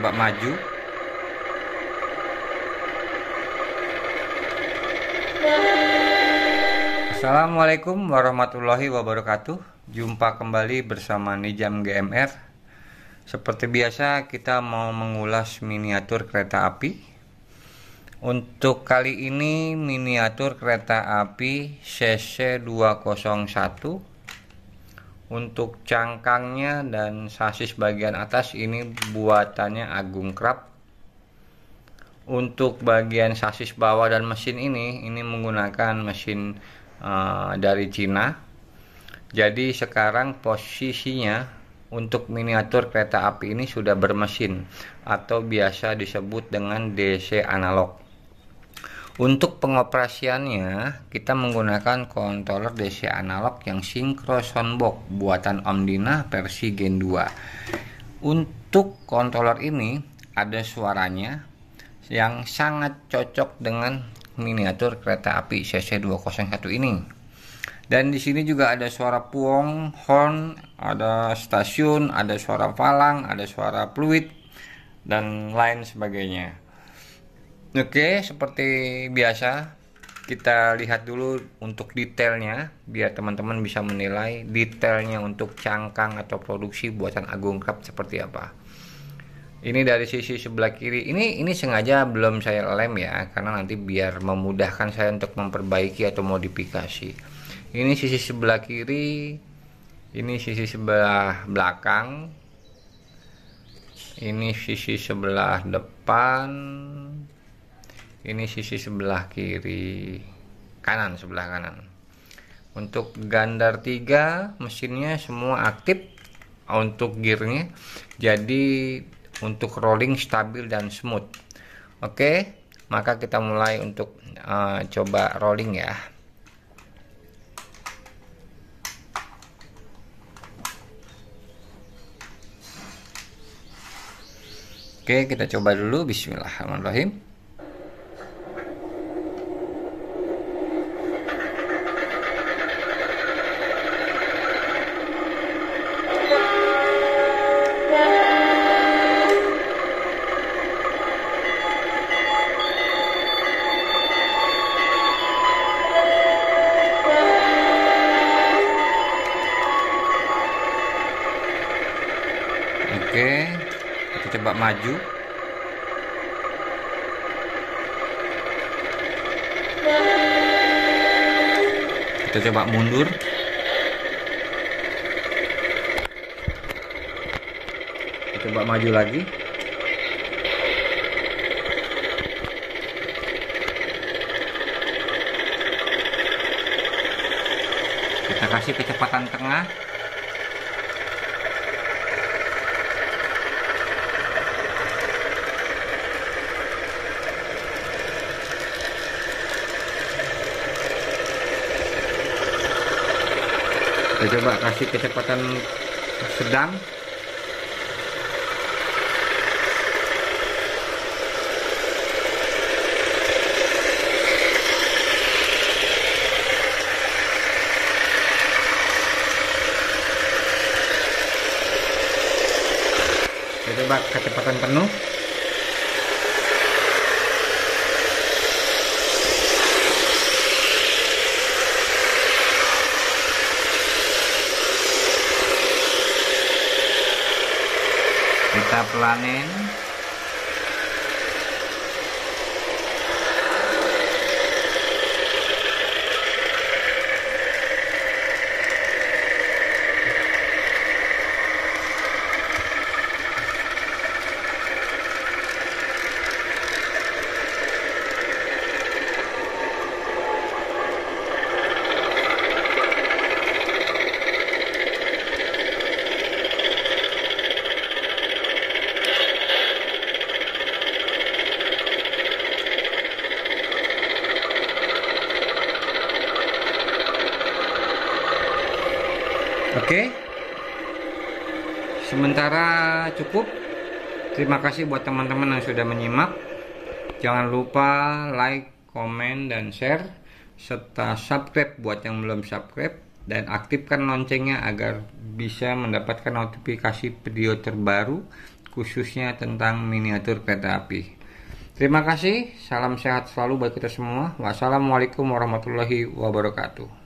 coba maju. Assalamualaikum warahmatullahi wabarakatuh. Jumpa kembali bersama Nijam GMR Seperti biasa kita mau mengulas miniatur kereta api. Untuk kali ini miniatur kereta api CC201 untuk cangkangnya dan sasis bagian atas ini buatannya Agung Krab. Untuk bagian sasis bawah dan mesin ini ini menggunakan mesin uh, dari Cina. Jadi sekarang posisinya untuk miniatur kereta api ini sudah bermesin atau biasa disebut dengan DC analog untuk pengoperasiannya, kita menggunakan controller DC analog yang Synchro Soundbox buatan Omdina versi Gen 2. Untuk controller ini ada suaranya yang sangat cocok dengan miniatur kereta api CC201 ini. Dan di sini juga ada suara puong, horn, ada stasiun, ada suara falang, ada suara fluid dan lain sebagainya. Oke, seperti biasa kita lihat dulu untuk detailnya biar teman-teman bisa menilai detailnya untuk cangkang atau produksi buatan Agung Krab seperti apa. Ini dari sisi sebelah kiri. Ini ini sengaja belum saya lem ya karena nanti biar memudahkan saya untuk memperbaiki atau modifikasi. Ini sisi sebelah kiri, ini sisi sebelah belakang. Ini sisi sebelah depan, ini sisi sebelah kiri kanan sebelah kanan untuk gandar 3 mesinnya semua aktif untuk gearnya jadi untuk rolling stabil dan smooth oke maka kita mulai untuk uh, coba rolling ya Oke, kita coba dulu. Bismillahirrahmanirrahim. Oke kita coba maju. Kita coba mundur. Kita coba maju lagi. Kita kasih kecepatan tengah kita coba kasih kecepatan sedang. Coba kecepatan penuh kita pelanin Oke. Sementara cukup. Terima kasih buat teman-teman yang sudah menyimak. Jangan lupa like, komen, dan share serta subscribe buat yang belum subscribe dan aktifkan loncengnya agar bisa mendapatkan notifikasi video terbaru khususnya tentang miniatur kereta api. Terima kasih, salam sehat selalu bagi kita semua. Wassalamualaikum warahmatullahi wabarakatuh.